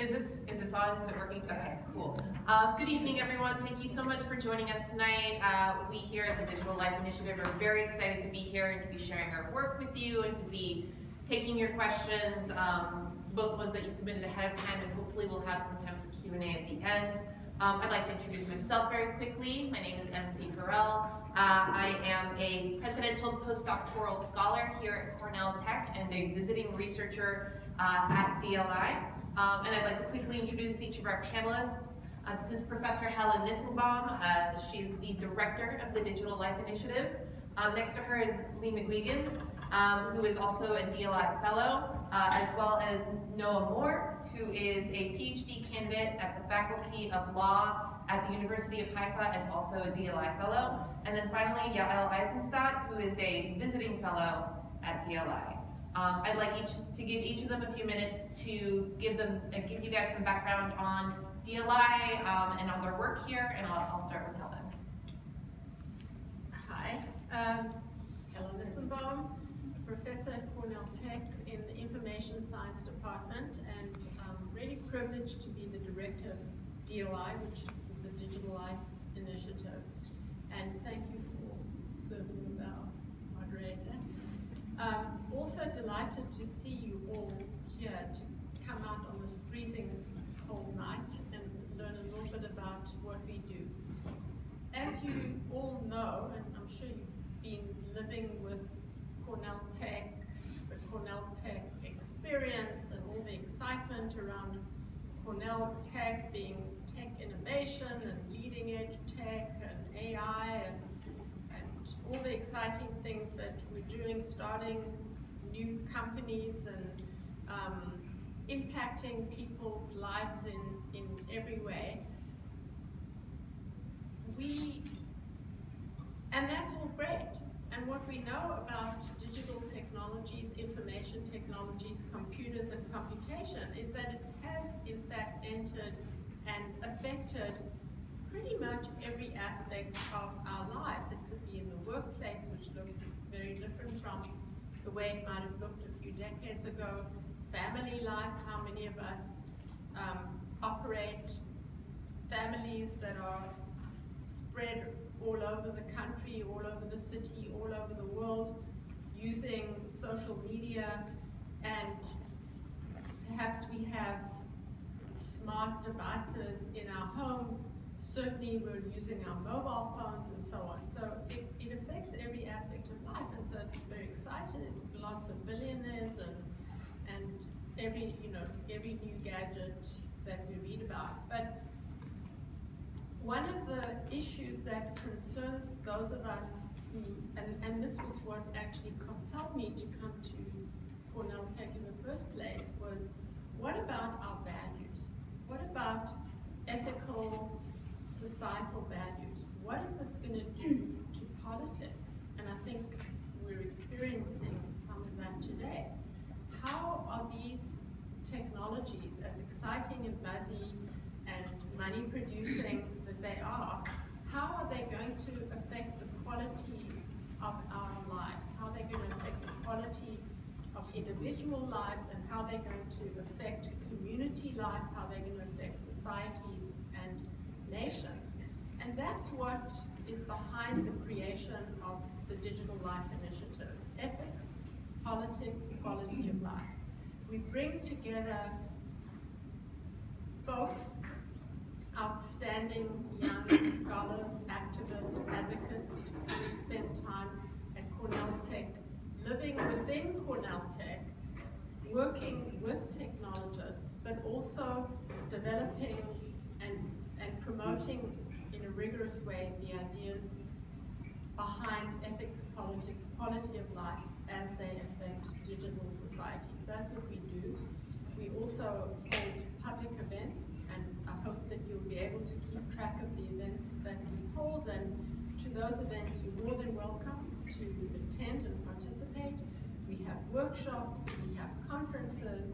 Is this is this on? Is it working? Okay, cool. Uh, good evening, everyone. Thank you so much for joining us tonight. Uh, we here at the Digital Life Initiative are very excited to be here and to be sharing our work with you and to be taking your questions, um, both ones that you submitted ahead of time, and hopefully we'll have some time for Q&A at the end. Um, I'd like to introduce myself very quickly. My name is MC Farrell. Uh, I am a presidential postdoctoral scholar here at Cornell Tech and a visiting researcher uh, at DLI. Um, and I'd like to quickly introduce each of our panelists. Uh, this is Professor Helen Nissenbaum. Uh, she's the director of the Digital Life Initiative. Um, next to her is Lee McGuigan, um, who is also a DLI fellow, uh, as well as Noa Mor, who is a PhD candidate at the Faculty of Law at the University of Haifa and also a DLI fellow. And then finally, Yael Eisenstadt, who is a visiting fellow at DLI. Um, I'd like each to give each of them a few minutes to give them uh, give you guys some background on DLI um, and on their work here, and I'll, I'll start with Helen. Hi, um, Helen Nissenbaum, professor at Cornell Tech in the Information Science Department, and I'm really privileged to be the director of DLI, which is the Digital Life Initiative. And thank you for serving as our moderator. Um, also delighted to see you all here to come out on this freezing cold night and learn a little bit about what we do. As you all know, and I'm sure you've been living with Cornell Tech, the Cornell Tech experience and all the excitement around Cornell Tech being tech innovation and leading edge tech and AI and, and all the exciting things that we're doing, starting new companies and um, impacting people's lives in, in every way. We, and that's all great. And what we know about digital technologies, information technologies, computers and computation is that it has in fact entered and affected pretty much every aspect of our lives. It could be in the workplace, which looks very different from the way it might have looked a few decades ago. Family life, how many of us um, operate families that are spread all over the country, all over the city, all over the world, using social media, and perhaps we have smart devices in our homes. Certainly we're using our mobile phones and so on. So it, it affects every aspect of life, and so it's very exciting. Lots of billionaires and and every you know every new gadget that we read about. But one of the issues that concerns those of us who, and, and this was what actually compelled me to come to Cornell Tech in the first place, was what about our values? What about ethical, societal values? What is this going to do to politics? And I think we're experiencing some of that today. How are these technologies, as exciting and buzzy and money producing that they are, how are they going to affect the quality of our lives? How are they going to affect the quality of individual lives and how are they're going to affect community life, how are they're going to affect societies that's what is behind the creation of the Digital Life Initiative. Ethics, politics, quality of life. We bring together folks, outstanding young scholars, activists, advocates to come and spend time at Cornell Tech, living within Cornell Tech, working with technologists, but also developing and, and promoting in a rigorous way the ideas behind ethics, politics, quality of life as they affect digital societies. That's what we do. We also hold public events, and I hope that you'll be able to keep track of the events that we hold, and to those events you're more than welcome to attend and participate. We have workshops, we have conferences,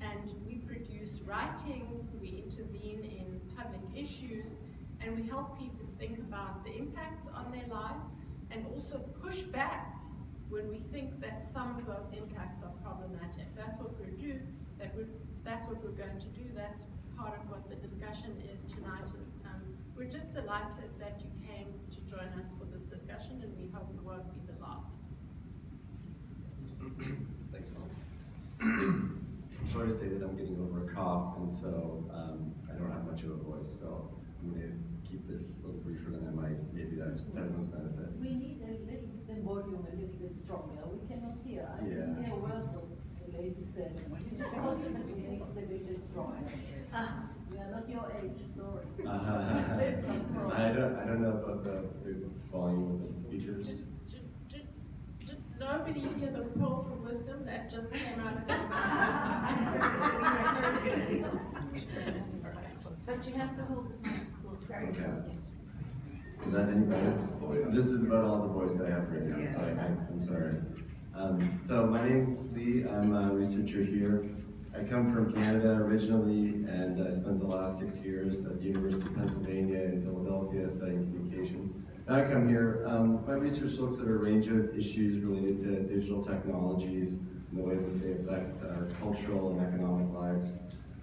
and we produce writings, we intervene in public issues, and we help people think about the impacts on their lives and also push back when we think that some of those impacts are problematic. That's what we do, that we're that's what we're going to do. That's part of what the discussion is tonight. And, um, we're just delighted that you came to join us for this discussion, and we hope it won't be the last. Thanks, Mom. I'm sorry to say that I'm getting over a cough, and so um, I don't have much of a voice, so I'm going to keep this a little briefer than I might. Maybe that's to everyone's benefit. We need a little bit the volume a little bit stronger. We cannot hear. I Yeah. didn't hear a word what the lady said. It's possible to make it a little bit stronger. We are not your age, sorry. Uh, There's some problem. I don't, I don't know about the, the volume of the speakers. Did, did, did, did nobody hear the pearls of wisdom that just came out of your mouth? But you have to hold the mic close. Okay. Is that any better? This is about all the voice I have right now, so I, I'm sorry. Um, so my name's Lee, I'm a researcher here. I come from Canada originally, and I spent the last six years at the University of Pennsylvania in Philadelphia studying communications. Now I come here, um, my research looks at a range of issues related to digital technologies and the ways that they affect our cultural and economic lives.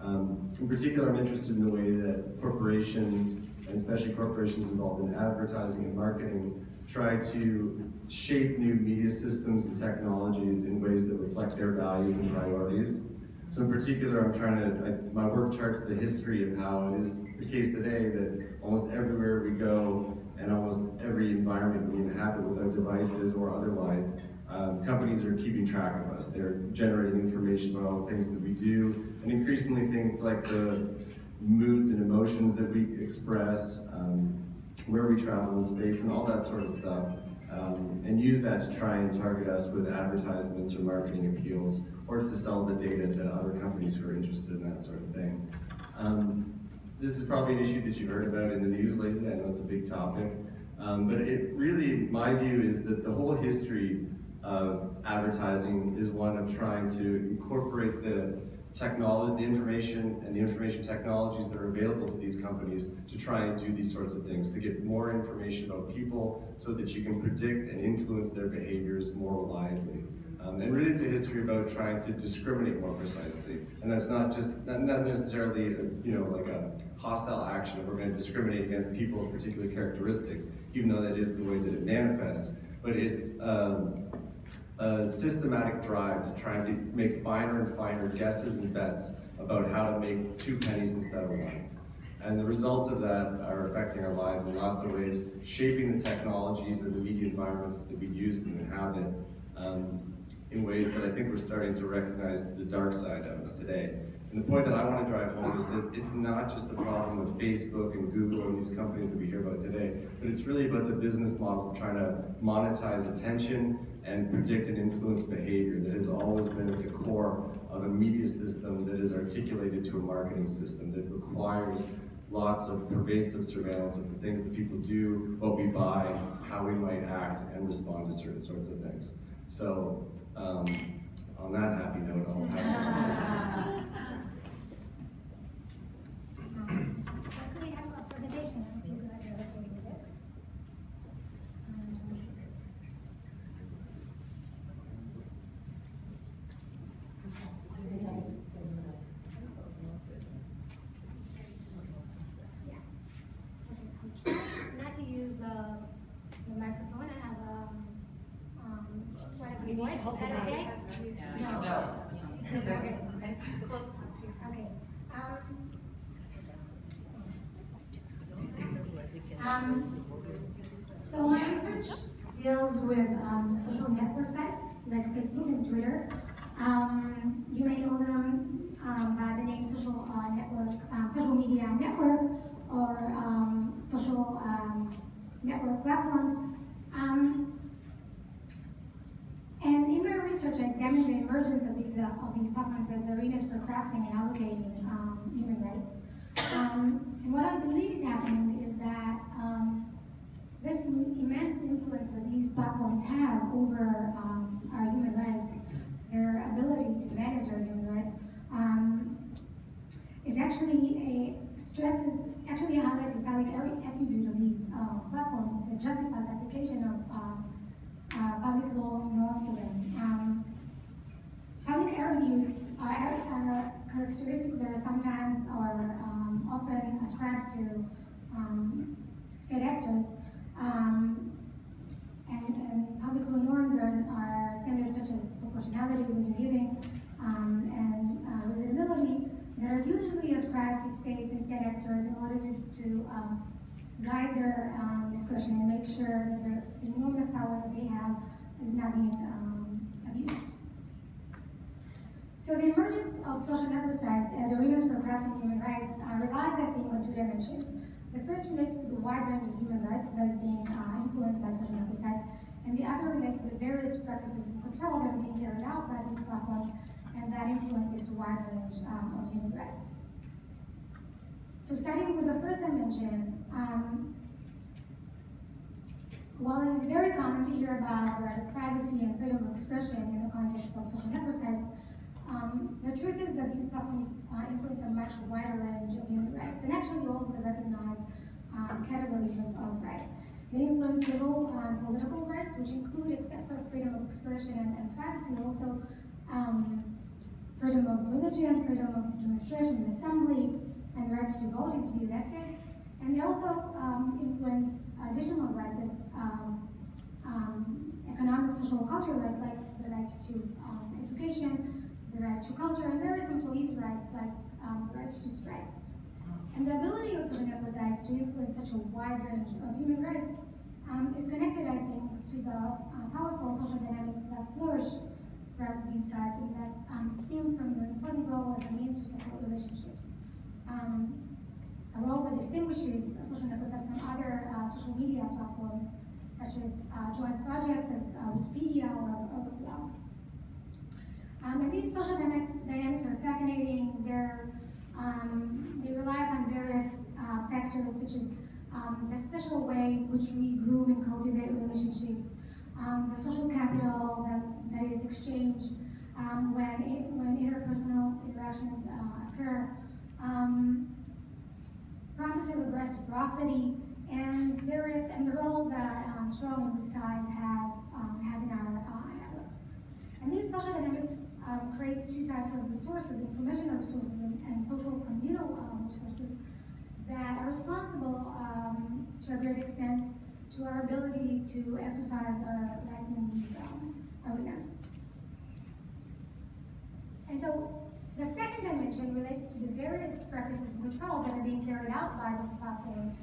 Um, in particular, I'm interested in the way that corporations, and especially corporations involved in advertising and marketing, try to shape new media systems and technologies in ways that reflect their values and priorities. So in particular, I'm trying to, I, my work charts the history of how it is the case today that almost everywhere we go and almost every environment we inhabit with our devices or otherwise, um, companies are keeping track of us. They're generating information about all the things that we do, and increasingly things like the moods and emotions that we express, um, where we travel in space, and all that sort of stuff. Um, and use that to try and target us with advertisements or marketing appeals, or to sell the data to other companies who are interested in that sort of thing. Um, this is probably an issue that you've heard about in the news lately. I know it's a big topic. Um, but it really, my view is that the whole history of advertising is one of trying to incorporate the technology, the information and the information technologies that are available to these companies to try and do these sorts of things, to get more information about people so that you can predict and influence their behaviors more reliably. Um, and really it's a history about trying to discriminate more precisely. And that's not just, not necessarily, you know, like a hostile action if we're going to discriminate against people with particular characteristics, even though that is the way that it manifests. But it's, um, a systematic drive to try and be, make finer and finer guesses and bets about how to make two pennies instead of one. And the results of that are affecting our lives in lots of ways, shaping the technologies and the media environments that we use and inhabit um, in ways that I think we're starting to recognize the dark side of today. And the point that I want to drive home is that it's not just a problem of Facebook and Google and these companies that we hear about today, but it's really about the business model of trying to monetize attention and predict and influence behavior that has always been at the core of a media system that is articulated to a marketing system that requires lots of pervasive surveillance of the things that people do, what we buy, how we might act and respond to certain sorts of things. So um, on that happy note, I'll pass it on. Um, so I actually have a presentation, if you guys are okay with this. Um, yeah. Okay, I'll try not to use the, the microphone, I have a, um, quite a big voice, is that okay? No. Okay. Okay, um, Um, so my research deals with um, social network sites like Facebook and Twitter. Um, you may know them um, by the name social uh, network, um, social media networks, or um, social network platforms. And in my research, I examined the emergence of these uh, of these platforms as arenas for crafting and allocating um, human rights. And what I believe is happening is that um, this im- immense influence that these platforms have over um, our human rights, their ability to manage our human rights, um, is actually a stresses actually highlights a valid attribute of these uh, platforms that justify the application of uh, uh, public law norms to them. Um, public attributes are, are characteristics that are sometimes or um, often ascribed to um, state actors. Um, and, and public law norms are, are standards such as proportionality, reason giving, um, and uh, reasonability that are usually ascribed to states and state actors in order to, to um, guide their um, discretion and make sure that their enormous power that they have is not being um, abused. So the emergence of social network sites as arenas for crafting human rights uh, relies, I think, on two dimensions. The first relates to the wide range of human rights that is being uh, influenced by social sites, and the other relates to the various practices of control that are being carried out by these platforms, and that influence this wide range um, of human rights. So starting with the first dimension, um, while it is very common to hear about the right of privacy and freedom of expression in the context of social network sites, um, the truth is that these platforms uh, influence a much wider range of human rights, and actually all of the recognized um, categories of, of, rights. They influence civil and political rights, which include, except for freedom of expression and, and privacy, also um, freedom of religion, freedom of demonstration and assembly, and rights to vote and to be elected. And they also um, influence additional rights as um, um, economic, social, cultural rights like the right to um, education, the right to culture, and various employees' rights like the right to strike. And the ability of social network sites to influence such a wide range of human rights um, is connected, I think, to the uh, powerful social dynamics that flourish throughout these sites and that um, stem from their important role as a means to support relationships. Um, a role that distinguishes social networks from other uh, social media platforms, such as uh, joint projects as uh, Wikipedia or, or blogs. Um, and these social dynamics, dynamics are fascinating. They're, um, they rely upon various uh, factors, such as um, the special way in which we groom and cultivate relationships, um, the social capital that, that is exchanged um, when, it, when interpersonal interactions uh, occur, um, processes of reciprocity, and various and the role that um, strong and weak ties has um, have in our uh, networks. And these social dynamics um, create two types of resources: information resources and, and social communal um, resources that are responsible um, to a great extent to our ability to exercise our rights in these um, arenas. And so the second dimension relates to the various practices of control that are being carried out by these platforms,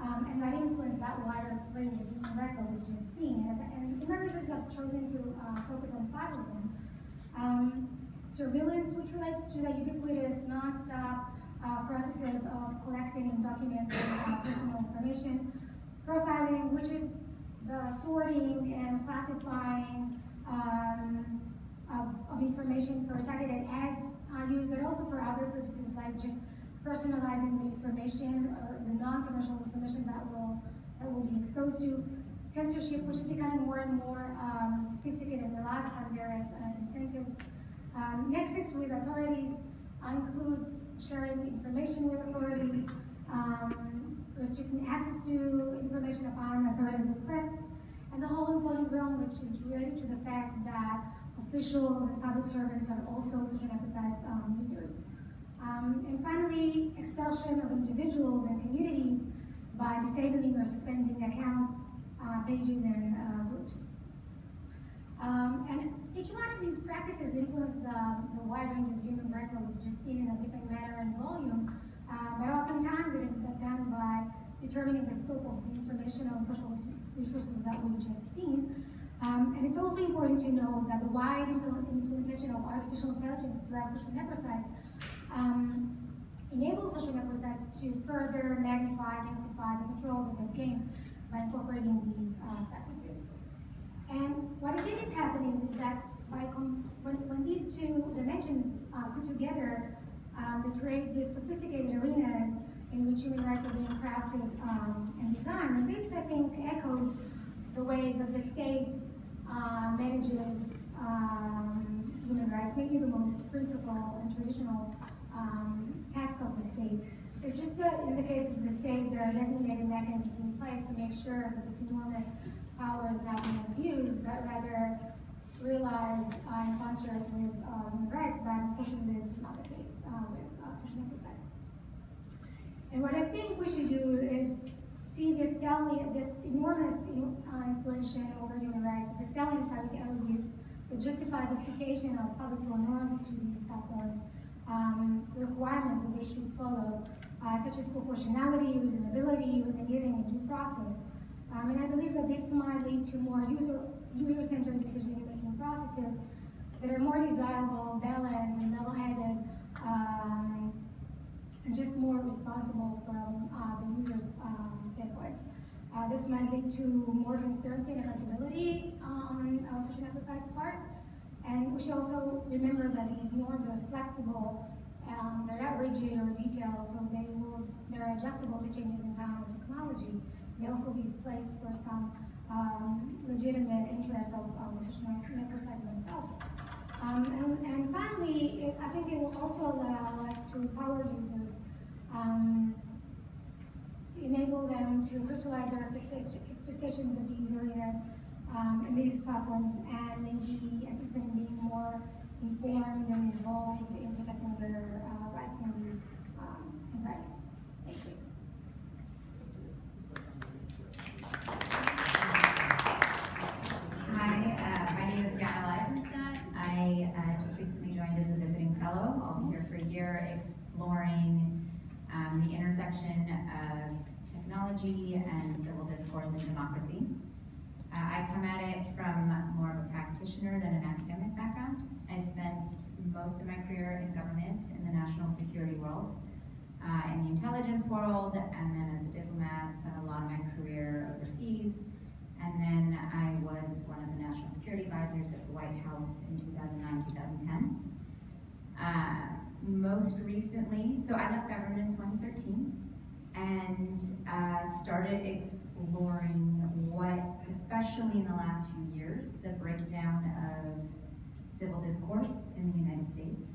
um, and that influence that wider range of human rights that we've just seen. And, and my researchers have chosen to uh, focus on five of them. Um, surveillance, which relates to the ubiquitous, non-stop uh, processes of collecting and documenting uh, personal information. Profiling, which is the sorting and classifying um, of, of, information for targeted ads uh, used, but also for other purposes like just personalizing the information or the non-commercial information that will that will be exposed to. Censorship, which is becoming more and more um, sophisticated and relies upon various uh, incentives. Um, nexus with authorities uh, includes sharing information with authorities, um, restricting access to information upon authorities' requests, and the whole important realm, which is related to the fact that officials and public servants are also social um, users. Um, and finally, expulsion of individuals and communities by disabling or suspending accounts, uh, pages, and uh, groups. Um, and each one of these practices influence the, the wide range of human rights that we've just seen in a different manner and volume, uh, but oftentimes it is done by determining the scope of the information on social resources that we've just seen, um, and it's also important to know that the wide implementation of artificial intelligence throughout social network sites um, enables social network sites to further magnify, intensify the control that they've gained by incorporating these uh, practices. And what think is happening is that when, when these two dimensions uh, put together, um, they create these sophisticated arenas in which human rights are being crafted um, and designed. And this, I think, echoes the way that the state uh, manages um, human rights, maybe the most principal and traditional um, task of the state. It's just that in the case of the state, there are designated mechanisms in place to make sure that this enormous power is not being abused, but rather realized uh, in concert with human rights, but unfortunately it's not the case uh, with uh, social sites. And what I think we should do is see this selling, this enormous uh, inflation over human rights as a selling public attribute that justifies application of public law norms to these platforms, um, requirements that they should follow, uh, such as proportionality, reasonability within giving a due process. Um, and I believe that this might lead to more user user-centered decision-making processes that are more desirable, balanced, and level-headed, um, and just more responsible from uh, the user's um, standpoints. Uh, this might lead to more transparency and accountability on uh, social sites' part. And we should also remember that these norms are flexible, um, they're not rigid or detailed, so they will, they're adjustable to changes in time and technology. They also leave place for some um, legitimate interest of, of the social network themselves. Um, and, and, finally, it, I think it will also allow us to empower users, um, enable them to crystallize their expectations of these areas um, and these platforms, and maybe assist them in being more informed and involved in protecting their uh, rights in these um, environments. Thank you. Hi, uh, my name is. I uh, just recently joined as a visiting fellow. I'll be here for a year exploring um, the intersection of technology and civil discourse and democracy. Uh, I come at it from more of a practitioner than an academic background. I spent most of my career in government in the national security world, uh, in the intelligence world, and then as a diplomat, spent a lot of my career overseas. And then I was one of the national security advisors at the White House in 2009, 2010. Uh, most recently, so I left government in 2013 and uh, started exploring what, especially in the last few years, the breakdown of civil discourse in the United States.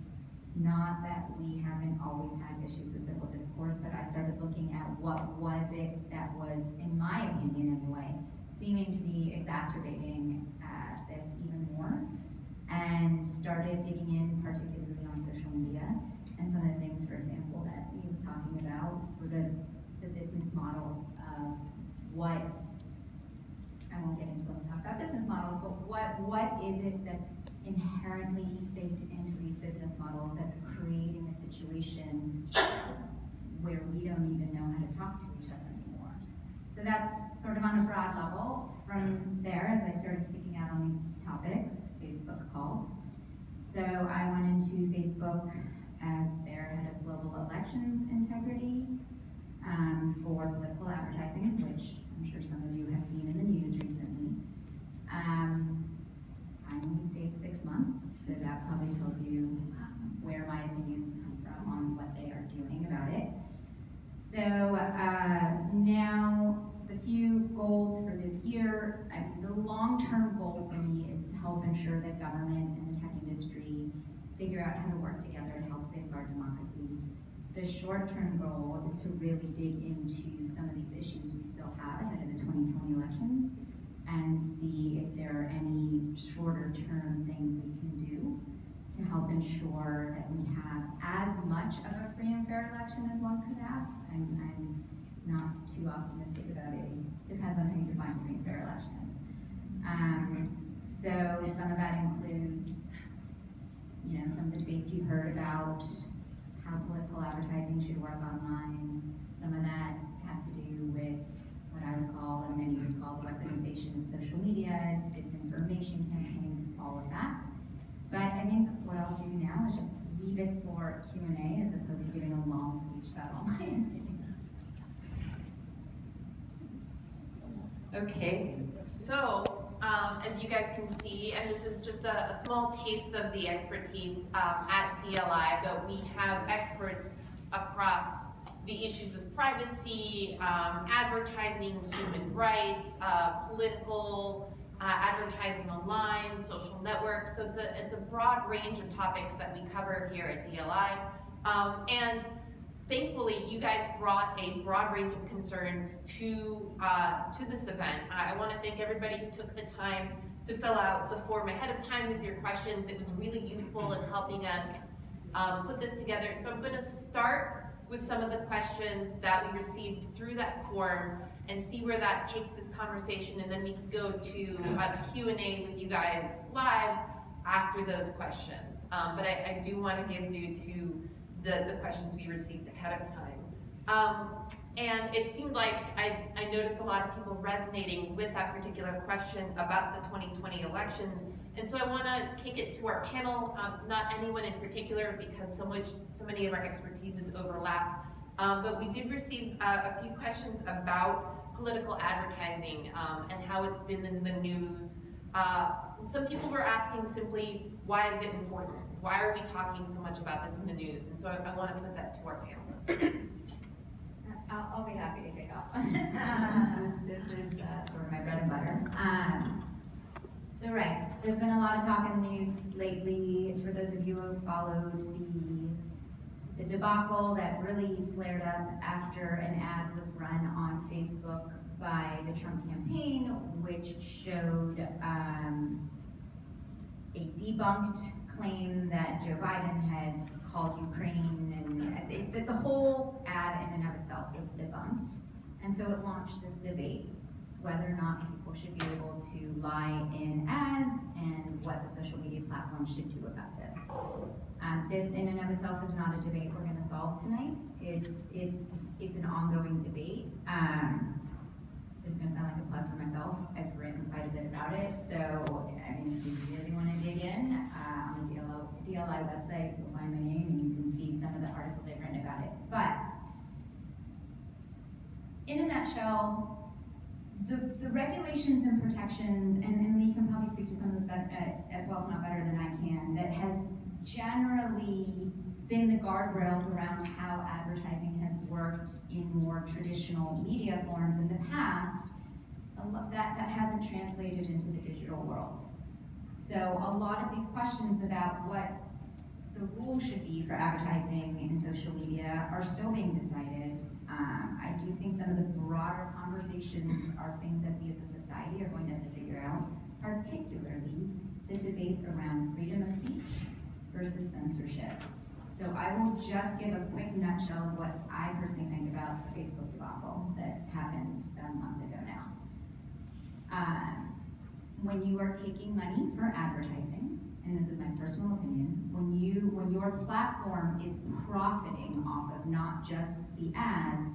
Not that we haven't always had issues with civil discourse, but I started looking at what was it that was, in my opinion anyway, seeming to be exacerbating uh, this even more, and started digging in particularly on social media. And some of the things, for example, that he was talking about were the, the business models of what, I won't get into, let's talk about business models, but what, what is it that's inherently baked into these business models that's creating a situation where we don't even know how to talk to each other anymore. So that's sort of on a broad level. From there, as I started speaking out on these topics, Facebook called. So I went into Facebook as their head of global elections integrity um, for political advertising, which I'm sure some of you have seen in the news recently. Um, I only stayed six months, so that probably tells you um, where my opinions come from on what they are doing about it. So uh, now the few goals for this year, I mean, the long-term goal for me is to help ensure that government and the tech industry figure out how to work together to help safeguard democracy. The short-term goal is to really dig into some of these issues we still have ahead of the 2020 elections and see if there are any shorter-term things we can do to help ensure that we have as much of a free and fair election as one could have. I'm, I'm not too optimistic about it. Depends on how you define free and fair elections. Um, so some of that includes you know, some of the debates you've heard about how political advertising should work online. Some of that has to do with what I would call, and many would call, the weaponization of social media, disinformation campaigns, all of that. But I think what I'll do now is just leave it for Q&A as opposed to giving a long speech about all my opinions. Okay, so um, as you guys can see, and this is just a, a small taste of the expertise um, at DLI, but we have experts across the issues of privacy, um, advertising, human rights, uh, political, uh, advertising online, social networks. So it's a, it's a broad range of topics that we cover here at DLI. Um, and thankfully, you guys brought a broad range of concerns to uh, to this event. I, want to thank everybody who took the time to fill out the form ahead of time with your questions. It was really useful in helping us um, put this together. So I'm gonna start with some of the questions that we received through that form and see where that takes this conversation, and then we can go to a Q&A with you guys live after those questions. Um, but I, I do want to give due to the, the questions we received ahead of time. Um, and it seemed like I, I noticed a lot of people resonating with that particular question about the 2020 elections. And so I want to kick it to our panel, um, not anyone in particular, because so much, so many of our expertises overlap. Um, but we did receive uh, a few questions about political advertising um, and how it's been in the news. Uh, some people were asking simply, why is it important? Why are we talking so much about this in the news? And so I, I want to put that to our panelists. I'll, I'll be happy to kick off on this this, this is uh, sort of my bread and butter. Um, so right, there's been a lot of talk in the news lately, for those of you who have followed the, the debacle that really flared up after an ad was run on Facebook by the Trump campaign, which showed um, a debunked claim that Joe Biden had called Ukraine, and the, the whole ad in and of itself was debunked. And so it launched this debate whether or not people should be able to lie in ads and what the social media platforms should do about this. Um, this in and of itself is not a debate we're going to solve tonight. It's it's it's an ongoing debate. Um, this is to sound like a plug for myself. I've written quite a bit about it. So, I mean, if you really want to dig in, uh, on the DLI website, you'll find my name and you can see some of the articles I've written about it. But, in a nutshell, the, the regulations and protections, and, and Lee can probably speak to some of this better, uh, as well, if not better than I can, that has generally been the guardrails around how advertising has worked in more traditional media forms in the past, that, that hasn't translated into the digital world. So a lot of these questions about what the rules should be for advertising in social media are still being decided. Um, I do think some of the broader conversations are things that we as a society are going to have to figure out, particularly the debate around freedom of speech versus censorship. So I will just give a quick nutshell of what I personally think about the Facebook debacle that happened a month ago now. Um, when you are taking money for advertising, and this is my personal opinion, when you when your platform is profiting off of not just the ads,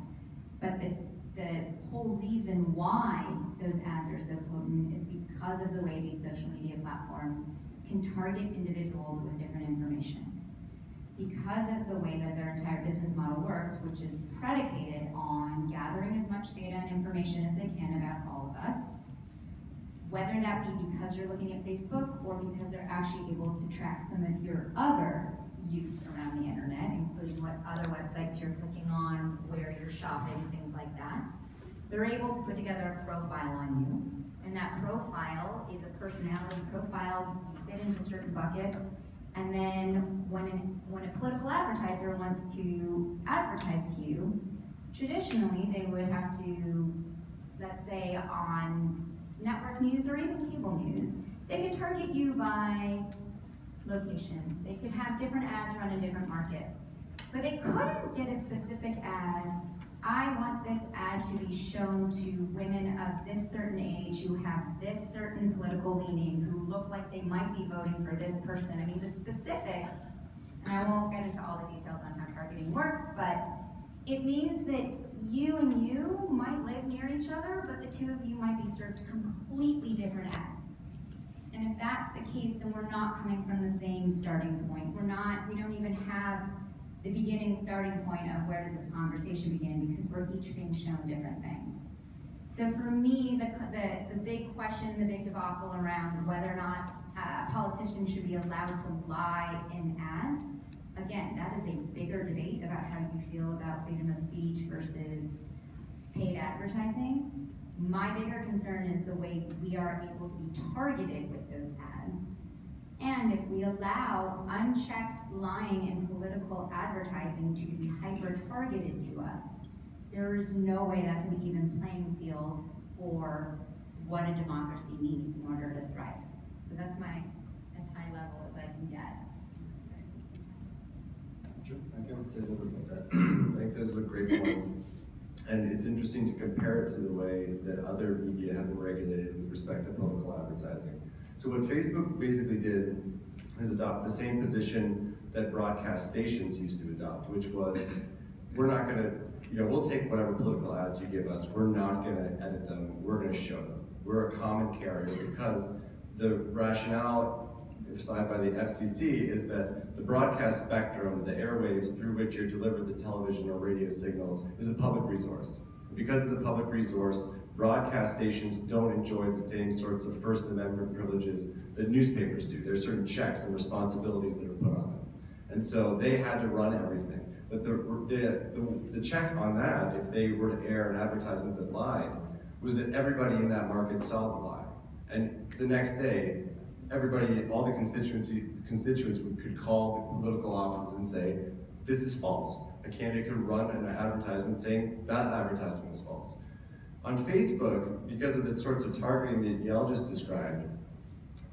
but the the whole reason why those ads are so potent is because of the way these social media platforms can target individuals with different information because of the way that their entire business model works, which is predicated on gathering as much data and information as they can about all of us, whether that be because you're looking at Facebook or because they're actually able to track some of your other use around the internet, including what other websites you're clicking on, where you're shopping, things like that. They're able to put together a profile on you, and that profile is a personality profile. You fit into certain buckets, and then when, an, when a political advertiser wants to advertise to you, traditionally they would have to, let's say on network news or even cable news, they could target you by location. They could have different ads run in different markets. But they couldn't get as specific as I want this ad to be shown to women of this certain age who have this certain political leaning, who look like they might be voting for this person. I mean, the specifics, and I won't get into all the details on how targeting works, but it means that you and you might live near each other, but the two of you might be served completely different ads. And if that's the case, then we're not coming from the same starting point. We're not, we don't even have the beginning starting point of where does this conversation begin because we're each being shown different things. So for me, the, the, the big question, the big debacle around whether or not uh, politicians should be allowed to lie in ads, again, that is a bigger debate about how you feel about freedom of speech versus paid advertising. My bigger concern is the way we are able to be targeted with those ads and if we allow unchecked lying in political advertising to be hyper-targeted to us, there is no way that's an even playing field for what a democracy needs in order to thrive. So that's my, as high level as I can get. Sure, I can say a little bit about that. I think those are great points. And it's interesting to compare it to the way that other media have been regulated with respect to political advertising. So what Facebook basically did is adopt the same position that broadcast stations used to adopt, which was, we're not gonna, you know, we'll take whatever political ads you give us, we're not gonna edit them, we're gonna show them. We're a common carrier because the rationale decided by the FCC is that the broadcast spectrum, the airwaves through which you're delivered the television or radio signals, is a public resource. Because it's a public resource, broadcast stations don't enjoy the same sorts of First Amendment privileges that newspapers do. There's certain checks and responsibilities that are put on them. And so they had to run everything. But the, the, the, check on that, if they were to air an advertisement that lied, was that everybody in that market saw the lie. And the next day, everybody, all the constituency, constituents could call the political offices and say, this is false. A candidate could run an advertisement saying that advertisement is false. On Facebook, because of the sorts of targeting that Yael just described,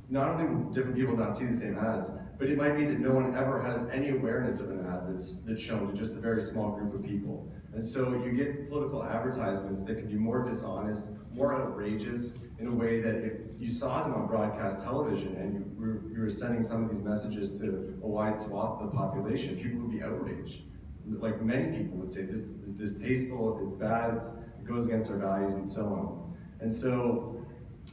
not only will different people not see the same ads, but it might be that no one ever has any awareness of an ad that's, that's shown to just a very small group of people. And so you get political advertisements that can be more dishonest, more outrageous, in a way that if you saw them on broadcast television and you were, you were sending some of these messages to a wide swath of the population, people would be outraged. Like many people would say, this is distasteful, it's bad, it's, it goes against our values, and so on. And so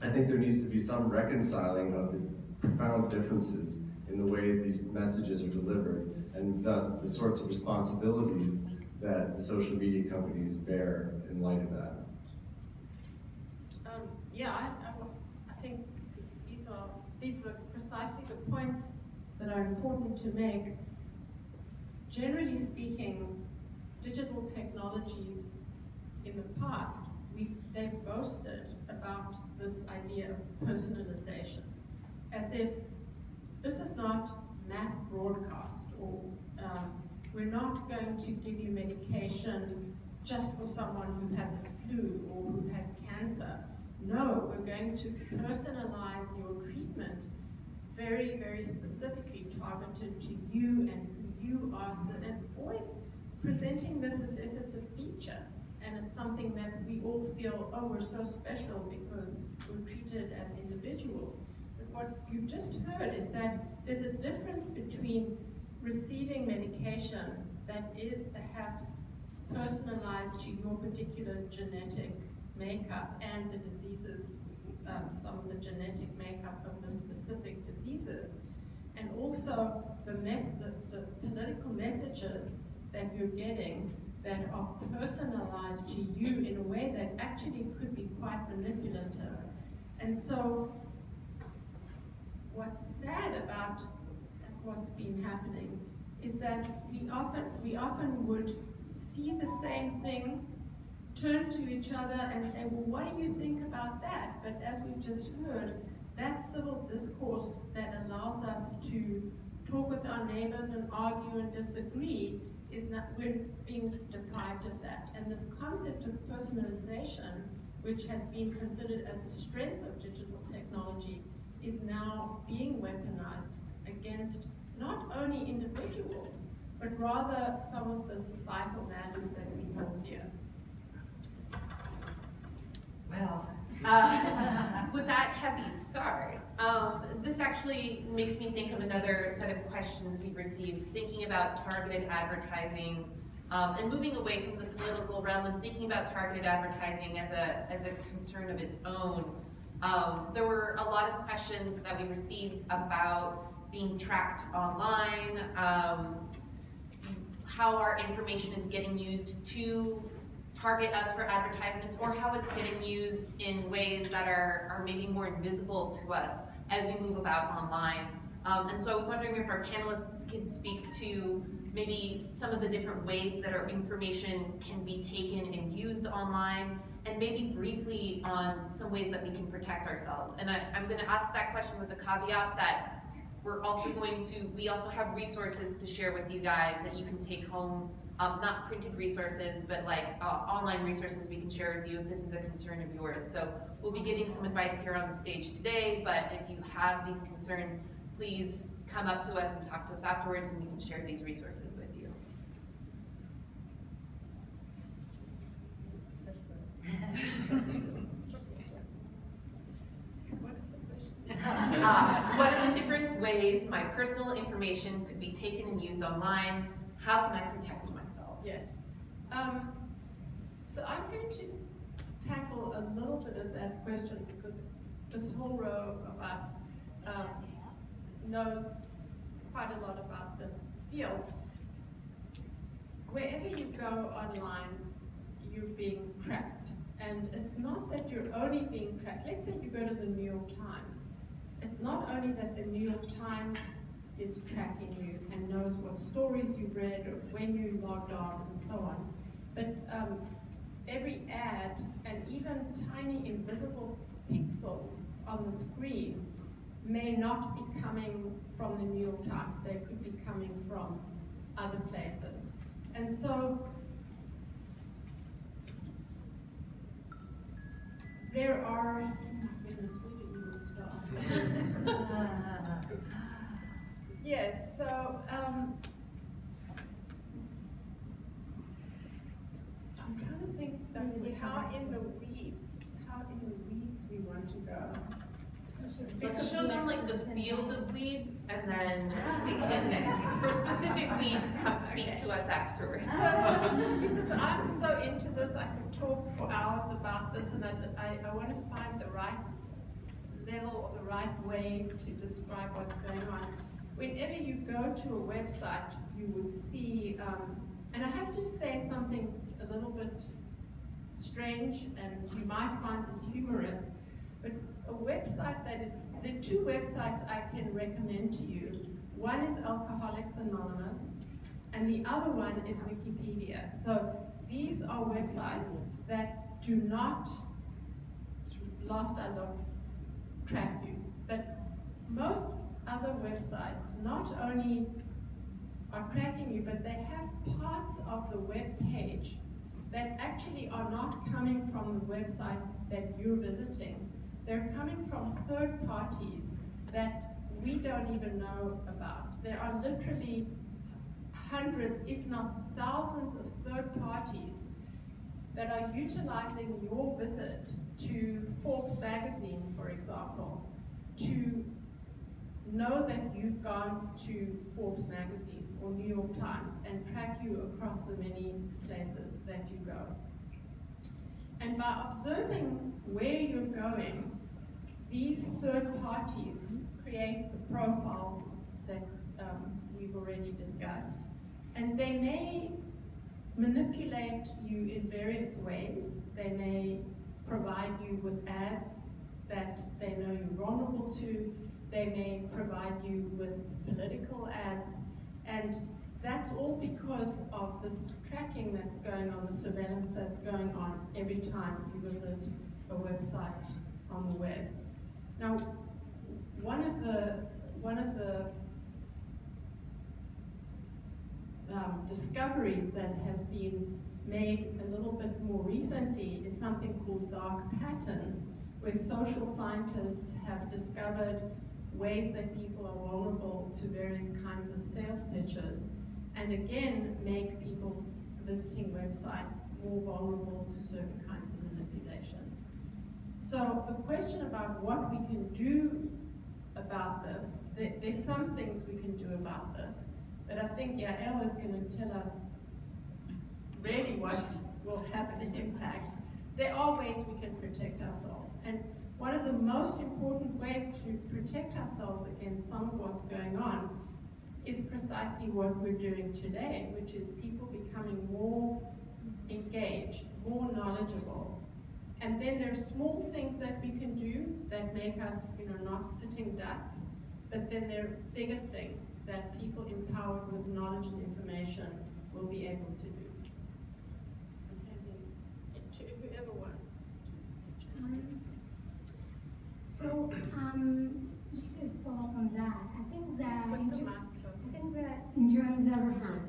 I think there needs to be some reconciling of the profound differences in the way these messages are delivered, and thus the sorts of responsibilities that the social media companies bear in light of that. Um, yeah, I, I, I think these are, these are precisely the points that are important to make. Generally speaking, digital technologies in the past, we, they've boasted about this idea of personalization, as if this is not mass broadcast or um, we're not going to give you medication just for someone who has a flu or who has cancer. No, we're going to personalize your treatment very, very specifically targeted to you and who you are, and always presenting this as if it's a feature and it's something that we all feel, oh, we're so special because we're treated as individuals. But what you've just heard is that there's a difference between receiving medication that is perhaps personalized to your particular genetic makeup and the diseases, um, some of the genetic makeup of the specific diseases, and also the, the, the political messages that you're getting that are personalized to you in a way that actually could be quite manipulative. And so what's sad about what's been happening is that we often, we often would see the same thing, turn to each other and say, well, what do you think about that? But as we've just heard, that civil discourse that allows us to talk with our neighbors and argue and disagree is not, we're being deprived of that. And this concept of personalization, which has been considered as a strength of digital technology, is now being weaponized against not only individuals, but rather some of the societal values that we hold dear. Well, uh, with that heavy start, um, this actually makes me think of another set of questions we received, thinking about targeted advertising um, and moving away from the political realm and thinking about targeted advertising as a, as a concern of its own. Um, there were a lot of questions that we received about being tracked online, um, how our information is getting used to target us for advertisements, or how it's getting used in ways that are, are maybe more invisible to us as we move about online. Um, and so I was wondering if our panelists could speak to maybe some of the different ways that our information can be taken and used online, and maybe briefly on some ways that we can protect ourselves. And I, I'm gonna ask that question with the caveat that we're also going to, we also have resources to share with you guys that you can take home um, not printed resources, but like uh, online resources we can share with you if this is a concern of yours. So we'll be giving some advice here on the stage today, but if you have these concerns, please come up to us and talk to us afterwards and we can share these resources with you. What is the question? Uh, what are the different ways my personal information could be taken and used online? How can I protect? Yes. Um, so I'm going to tackle a little bit of that question because this whole row of us um, knows quite a lot about this field. Wherever you go online, you're being tracked. And it's not that you're only being tracked. Let's say you go to the New York Times. It's not only that the New York Times is tracking you and knows what stories you read or when you logged on and so on, but um, every ad and even tiny invisible pixels on the screen may not be coming from the New York Times. They could be coming from other places. And so there are, oh my goodness, where we even start? Yes, so, um, I'm trying to think that how in the weeds, how in the weeds we want to go. So show them like the field of weeds and then we can, for specific weeds, come speak to us afterwards. So, so because I'm so into this, I could talk for hours about this, and I, I, I want to find the right level, or the right way to describe what's going on. Whenever you go to a website, you would see, um, and I have to say something a little bit strange, and you might find this humorous, but a website that is, the two websites I can recommend to you. One is Alcoholics Anonymous, and the other one is Wikipedia. So these are websites that do not, last I looked, track you. But most other websites not only are tracking you, but they have parts of the web page that actually are not coming from the website that you're visiting. They're coming from third parties that we don't even know about. There are literally hundreds, if not thousands of third parties that are utilizing your visit to Forbes magazine, for example, to know that you've gone to Forbes magazine or New York Times and track you across the many places that you go. And by observing where you're going, these third parties create the profiles that um, we've already discussed. And they may manipulate you in various ways. They may provide you with ads that they know you're vulnerable to. They may provide you with political ads. And that's all because of this tracking that's going on, the surveillance that's going on every time you visit a website on the web. Now, one of the, one of the um, discoveries that has been made a little bit more recently is something called dark patterns, where social scientists have discovered ways that people are vulnerable to various kinds of sales pitches, and again, make people visiting websites more vulnerable to certain kinds of manipulations. So the question about what we can do about this, there, there's some things we can do about this, but I think Yael is going to tell us really what will have an impact. There are ways we can protect ourselves. And one of the most important ways to protect ourselves against some of what's going on is precisely what we're doing today, which is people becoming more engaged, more knowledgeable. And then there's small things that we can do that make us, you know, not sitting ducks, but then there are bigger things that people empowered with knowledge and information will be able to do. It to whoever wants. So, um, just to follow up on that, I think that, in. I think that in terms of,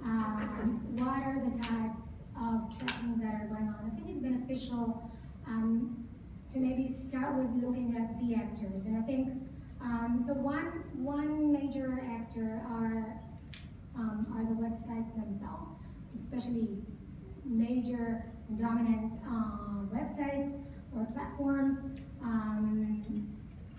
um, what are the types of tracking that are going on. I think it's beneficial um, to maybe start with looking at the actors. And I think, um, so one, one major actor are, um, are the websites themselves, especially major dominant uh, websites or platforms. Um,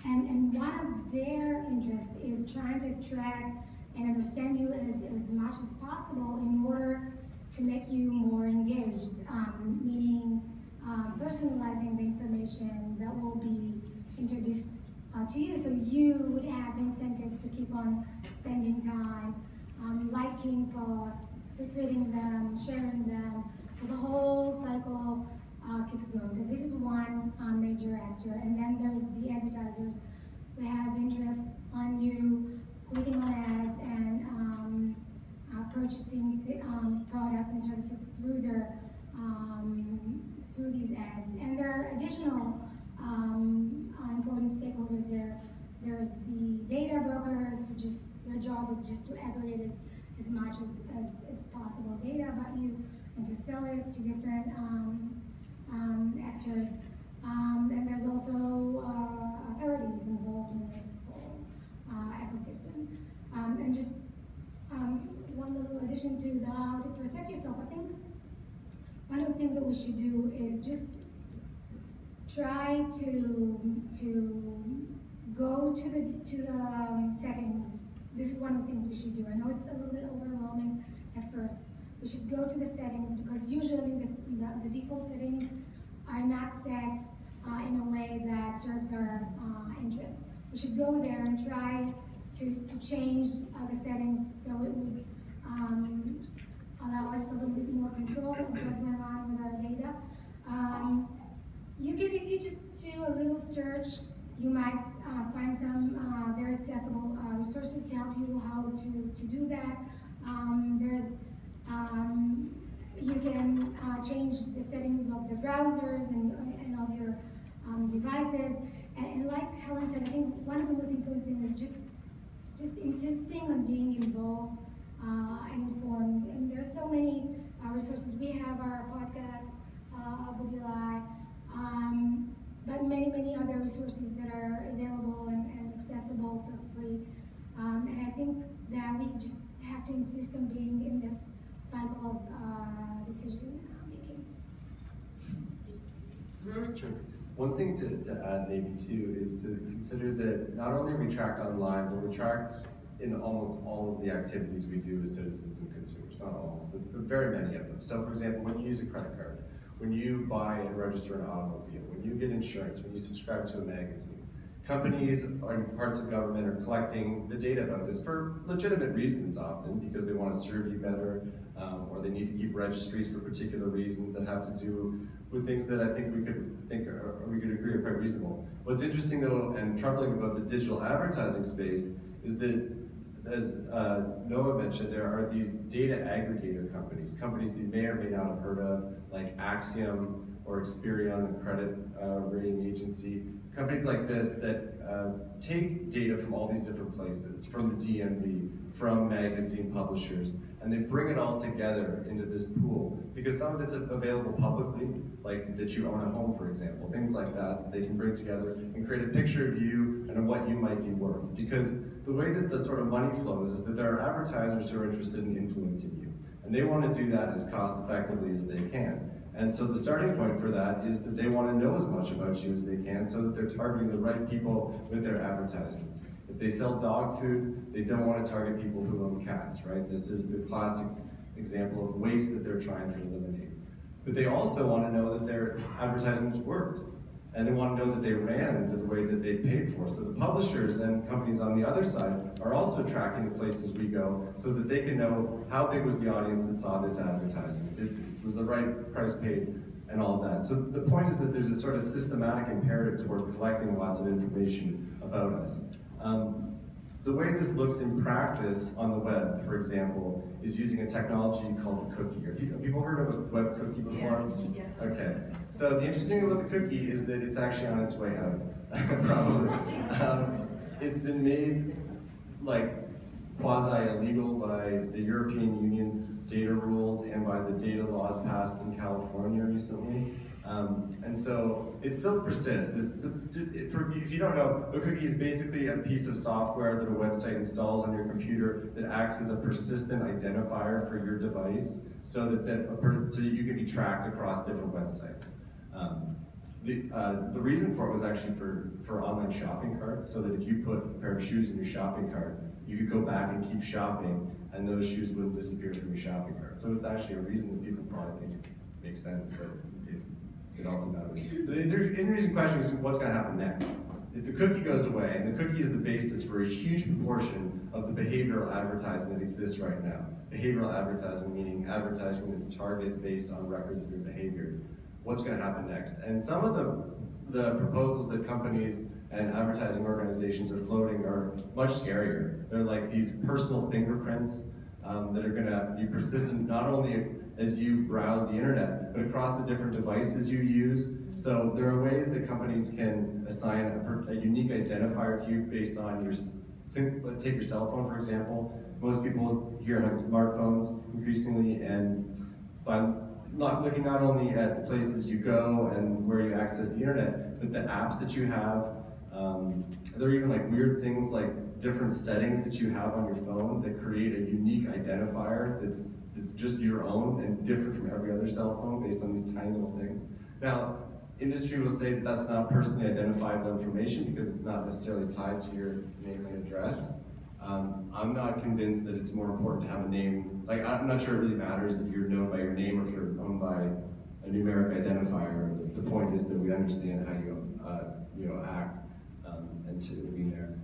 and, and one of their interests is trying to track and understand you as, as much as possible in order to make you more engaged, um, meaning um, personalizing the information that will be introduced uh, to you so you would have incentives to keep on spending time, um, liking posts, retweeting them, sharing them. So the whole cycle uh, keeps going. This is one um, major actor. And then there's the advertisers who have interest on you clicking on ads and um, uh, purchasing the, um, products and services through their um, through these ads. And there are additional um, important stakeholders there. There's the data brokers, who just their job is just to aggregate as, as much as, as, as possible data about you and to sell it to different um, um, actors. Um, and there's also uh, authorities involved in this whole uh, ecosystem. Um, and just um, one little addition to the how to protect yourself, I think one of the things that we should do is just try to to go to the to the um, settings. This is one of the things we should do. I know it's a little bit overwhelming at first. We should go to the settings because usually the, the, the default settings are not set uh, in a way that serves our uh, interests. We should go there and try to, to change uh, the settings so it would um, allow us a little bit more control of what's going on with our data. Um, you can, if you just do a little search, you might uh, find some uh, very accessible uh, resources to help you how to, to do that. Um, there's, um, you can uh, change the settings of the browsers and, and of your um, devices. And, and, like Helen said, I think one of the most important things is just, just insisting on being involved uh, and informed. And there's so many uh, resources. We have our podcast, uh, Abudilai, um, but many, many other resources that are available and, and accessible for free. Um, and I think that we just have to insist on being in this cycle of uh, decision making. One thing to, to add maybe too is to consider that not only are we tracked online, but we're tracked in almost all of the activities we do as citizens and consumers, not almost, but, but very many of them. So for example, when you use a credit card, when you buy and register an automobile, when you get insurance, when you subscribe to a magazine, companies and parts of government are collecting the data about this for legitimate reasons often, because they want to serve you better, um, or they need to keep registries for particular reasons that have to do with things that I think we could think or we could agree are quite reasonable. What's interesting though and troubling about the digital advertising space is that as uh, Noa mentioned, there are these data aggregator companies, companies you may or may not have heard of, like Acxiom or Experian, a credit uh, rating agency. Companies like this that uh, take data from all these different places, from the DMV, from magazine publishers, and they bring it all together into this pool. Because some of it's available publicly, like that you own a home, for example, things like that, they can bring together and create a picture of you and of what you might be worth. Because the way that the sort of money flows is that there are advertisers who are interested in influencing you. And they want to do that as cost effectively as they can. And so the starting point for that is that they want to know as much about you as they can so that they're targeting the right people with their advertisements. If they sell dog food, they don't want to target people who own cats, right? This is the classic example of waste that they're trying to eliminate. But they also want to know that their advertisements worked and they want to know that they ran the way that they paid for. So the publishers and companies on the other side are also tracking the places we go so that they can know how big was the audience that saw this advertisement. It was the right price paid and all of that. So the point is that there's a sort of systematic imperative toward collecting lots of information about us. Um, the way this looks in practice on the web, for example, is using a technology called the cookie. Have people heard of a web cookie before? Yes, yes. Okay. So the interesting thing about the cookie is that it's actually on its way out, probably. Um, it's been made like quasi-illegal by the European Union's data rules and by the data laws passed in California recently. Um, and so it still persists. This, a- for, if you don't know, a cookie is basically a piece of software that a website installs on your computer that acts as a persistent identifier for your device, so that, that a so you can be tracked across different websites. Um, the, uh, the reason for it was actually for, for online shopping carts, so that if you put a pair of shoes in your shopping cart, you could go back and keep shopping, and those shoes wouldn't disappear from your shopping cart. So it's actually a reason that people probably think it makes sense, but it, it really. So the interesting question is what's gonna happen next? If the cookie goes away, and the cookie is the basis for a huge proportion of the behavioral advertising that exists right now. Behavioral advertising meaning advertising that's targeted based on records of your behavior what's going to happen next. And some of the, the proposals that companies and advertising organizations are floating are much scarier. They're like these personal fingerprints um, that are going to be persistent not only as you browse the internet, but across the different devices you use. So there are ways that companies can assign a, a unique identifier to you based on your, let's take your cell phone for example. Most people here have smartphones increasingly and by not looking not only at the places you go and where you access the internet, but the apps that you have. Um, there are even like weird things like different settings that you have on your phone that create a unique identifier that's that's just your own and different from every other cell phone based on these tiny little things. Now, industry will say that that's not personally identifiable information because it's not necessarily tied to your name and address. Um, I'm not convinced that it's more important to have a name. Like, I'm not sure it really matters if you're known by your name or if you're known by a numeric identifier. The, point is that we understand how you, uh, you know, act and to be there.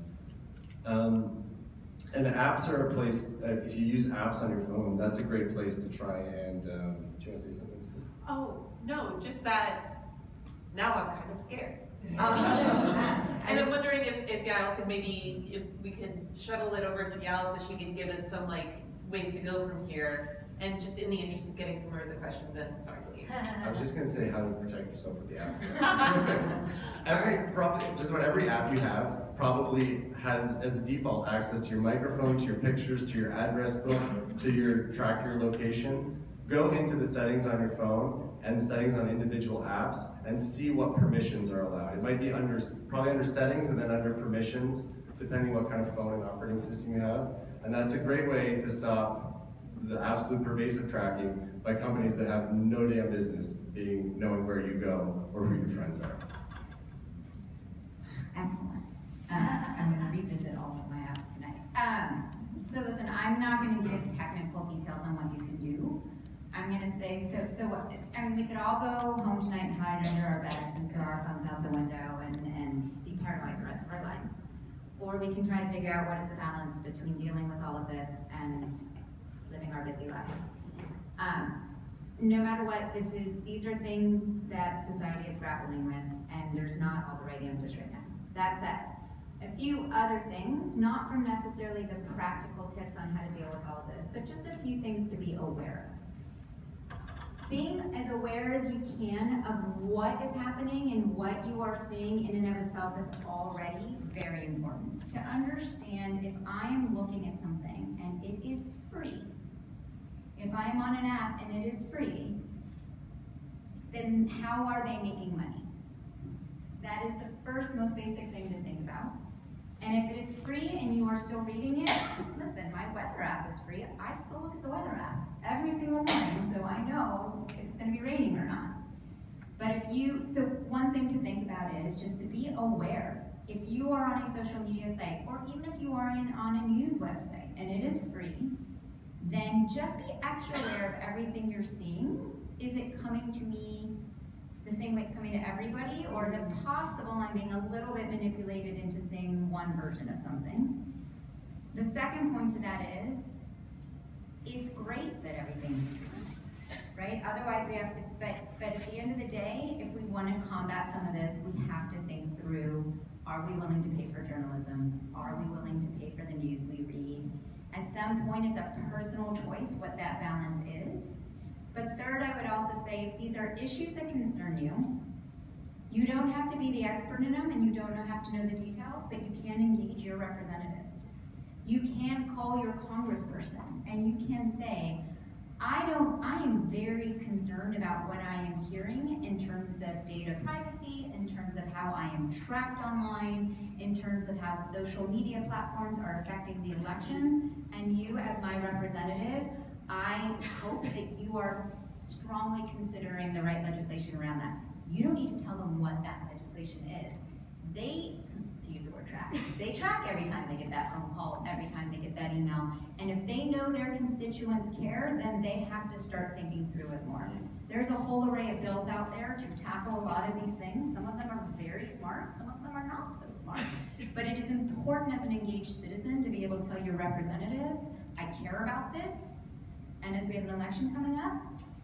Um, and apps are a place. Uh, if you use apps on your phone, that's a great place to try and. Um, do you want to say something? Oh, no, just that now I'm kind of scared. Um, And I'm wondering if, if Yael could maybe, if we could shuttle it over to Yael so she can give us some like ways to go from here. And just in the interest of getting some more of the questions in, sorry, Lee. I was just gonna say how to protect yourself with the app. every probably just about every app you have probably has as a default access to your microphone, to your pictures, to your address book, to your track your location. Go into the settings on your phone and the settings on individual apps and see what permissions are allowed. It might be under probably under settings and then under permissions, depending what kind of phone and operating system you have. And that's a great way to stop the absolute pervasive tracking by companies that have no damn business being knowing where you go or who your friends are. Excellent. Uh, I'm gonna revisit all of my apps tonight. Um, so listen, I'm not gonna give technical details on what you can do. I'm gonna say, so, so what, I mean, we could all go home tonight and hide under our beds and throw our phones out the window and, and be paranoid the rest of our lives. Or we can try to figure out what is the balance between dealing with all of this and living our busy lives. Um, no matter what, this is, these are things that society is grappling with, and there's not all the right answers right now. That said, a few other things, not from necessarily the practical tips on how to deal with all of this, but just a few things to be aware of. Being as aware as you can of what is happening and what you are seeing in and of itself is already very important. To understand if I am looking at something and it is free, if I am on an app and it is free, then how are they making money? That is the first most basic thing to think about. And if it is free and you are still reading it, listen, my weather app is free. I still look at the weather app every single morning, so I know if it's gonna be raining or not. But if you, so one thing to think about is just to be aware. If you are on a social media site, or even if you are in, on a news website and it is free, then just be extra aware of everything you're seeing. Is it coming to me the same way it's coming to everybody, or is it possible I'm being a little bit manipulated into seeing one version of something? The second point to that is, it's great that everything's free, right? Otherwise, we have to, but, but at the end of the day, if we want to combat some of this, we have to think through, are we willing to pay for journalism? Are we willing to pay for the news we read? At some point, it's a personal choice what that balance is. But third, I would also say if these are issues that concern you, you don't have to be the expert in them and you don't have to know the details, but you can engage your representatives. You can call your congressperson and you can say, I don't, I am very concerned about what I am hearing in terms of data privacy, in terms of how I am tracked online, in terms of how social media platforms are affecting the elections. And you, as my representative, I hope that you are strongly considering the right legislation around that. You don't need to tell them what that legislation is. They, to use the word track, they track every time they get that phone call, every time they get that email. And if they know their constituents care, then they have to start thinking through it more. There's a whole array of bills out there to tackle a lot of these things. Some of them are very smart, some of them are not so smart. But it is important as an engaged citizen to be able to tell your representatives, I care about this, and as we have an election coming up,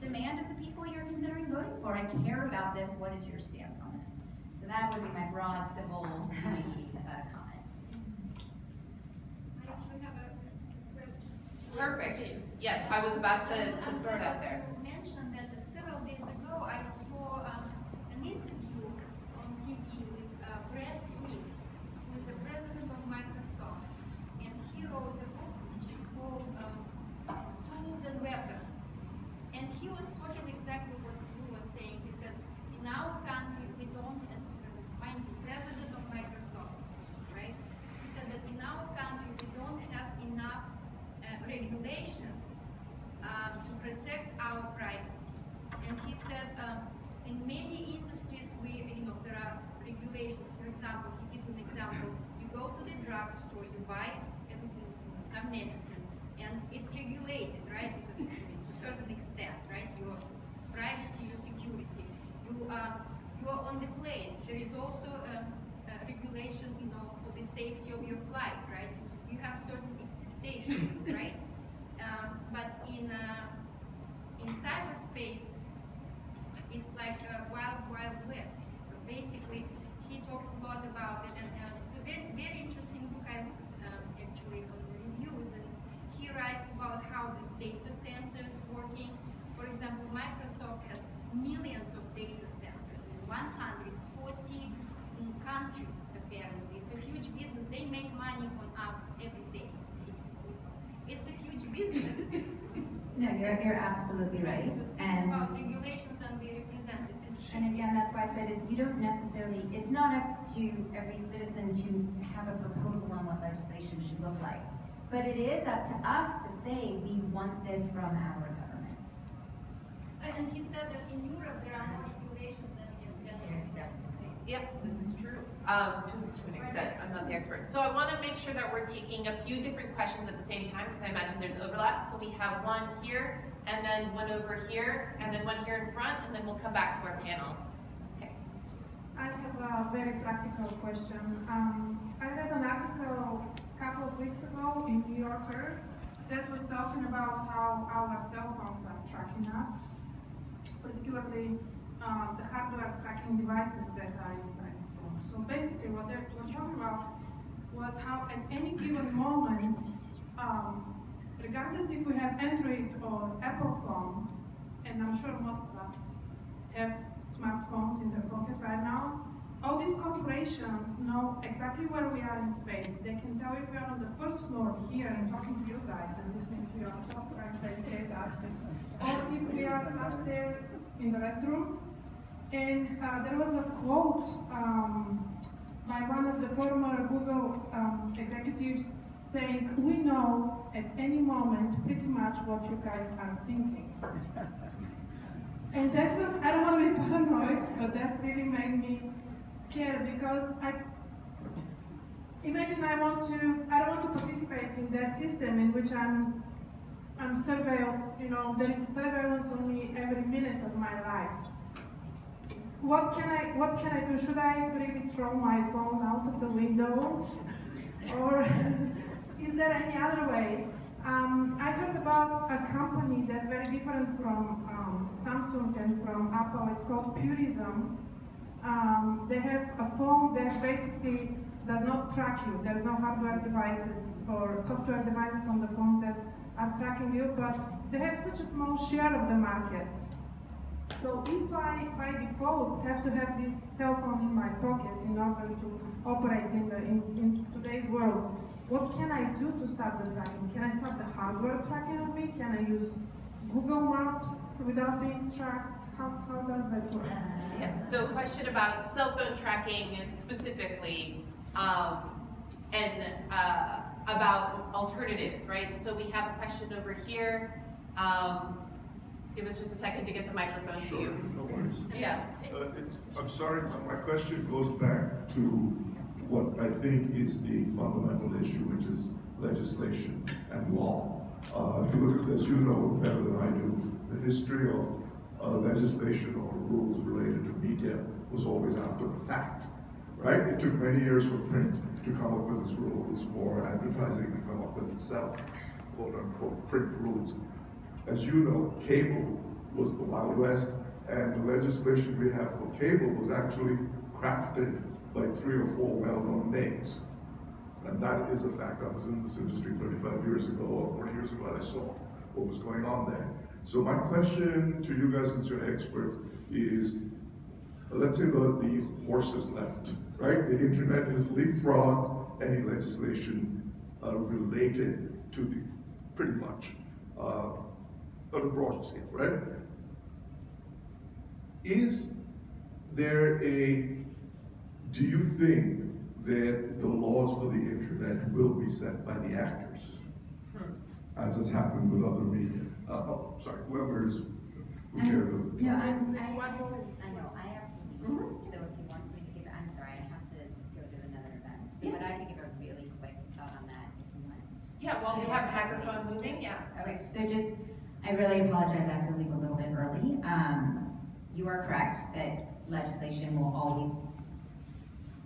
demand of the people you're considering voting for, I care about this, what is your stance on this? So that would be my broad civil uh, comment. I actually have a question. Perfect. Yes, I was about to, to throw it out there. Mentioned that several days ago I saw um, an interview on TV with uh, Brad Smith, who is the president of Microsoft, and he wrote a book which is called um, Tools and Weapons. And he was talking exactly what you were saying. He said, in our country, we don't, and mind you, president of Microsoft, right? He said that in our country, we don't have enough uh, regulations um, to protect our rights. And he said, um, in many industries, we, you know, there are regulations. For example, he gives an example. You go to the drugstore, you buy everything, you know, some medicine, and it's regulated, right? To a certain extent, right? Your privacy, your security. You are, you are on the plane. There is also um, a regulation, you know, for the safety of your flight, right? You have certain expectations, right? Um, but in uh, in cyberspace, it's like a wild, wild west. So basically, he talks a lot about it, and uh, it's a very, very interesting book. I looked um, actually on the reviews, and he writes about how this data centers working. For example, Microsoft has millions of data centers in 140 countries. Apparently, it's a huge business. They make money on us every day. Basically, it's a huge business. No, you're, you're absolutely right. And about regulations and the representatives. And again, that's why I said it, you don't necessarily, it's not up to every citizen to have a proposal on what legislation should look like. But it is up to us to say, we want this from our government. And he said that in Europe there are more regulations than in There, definitely. Yep, this is true. Um, to, to an extent, I'm not the expert. So I want to make sure that we're taking a few different questions at the same time because I imagine there's overlap. So we have one here, and then one over here, and then one here in front, and then we'll come back to our panel. Okay. I have a very practical question. Um, I read an article a couple of weeks ago in New Yorker that was talking about how our cell phones are tracking us, particularly uh, the hardware tracking devices that are inside the phone. So basically, what they were talking about was how at any given moment, um, regardless if we have Android or Apple phone, and I'm sure most of us have smartphones in their pocket right now. All these corporations know exactly where we are in space. They can tell if we are on the first floor here and talking to you guys and listening to your talk trying to us, or if we are upstairs in the restroom. And uh, there was a quote um, by one of the former Google um, executives saying, we know at any moment pretty much what you guys are thinking. And that was, I don't want to be paranoid, but that really made me scared because I, imagine I want to, I don't want to participate in that system in which I'm, I'm surveilled, you know, there is surveillance on me every minute of my life. What can I, what can I do? Should I really throw my phone out of the window? Or is there any other way? Um, I heard about a company that's very different from um, Samsung and from Apple. It's called Purism. Um, they have a phone that basically does not track you. There's no hardware devices or software devices on the phone that are tracking you, but they have such a small share of the market. So if I, by default, have to have this cell phone in my pocket in order to operate in, the, in, in today's world, what can I do to stop the tracking? Can I stop the hardware tracking of me? Can I use Google Maps without being tracked? How, how does that work? Yeah, so question about cell phone tracking specifically, um, and, uh, about alternatives, right? So we have a question over here. Um, give us just a second to get the microphone to you. no worries. Yeah, Uh, it- I'm sorry, my my question goes back to what I think is the fundamental issue, which is legislation and law. Uh, If you look at this, you know better than I do, the history of uh, legislation or rules related to media was always after the fact, right? It took many years for print to come up with its rules, for advertising to come up with itself, quote unquote, print rules. As you know, cable was the Wild West, and the legislation we have for cable was actually crafted by three or four well-known names. And that is a fact. I was in this industry 35 years ago or 40 years ago, and I saw what was going on there. So my question to you guys, since you're expert, is let's say the, the horse is left, right? The internet has leapfrogged any legislation uh, related to the, pretty much, uh, on a broad scale, right? Is there a, do you think that the laws for the internet will be set by the actors? Hmm. As has happened with other media? Uh, oh, sorry, whoever is, who care um, to. No, I'm, There's- there's I, one more. I know, I have to leave, mm-hmm. so if he wants me to give, I'm sorry, I have to go to another event. So, But I can give a really quick thought on that if you want. yeah, well, we have the microphone moving, yeah. Okay, so just, I really apologize, I have to leave a little bit early. Um, you are correct that legislation will always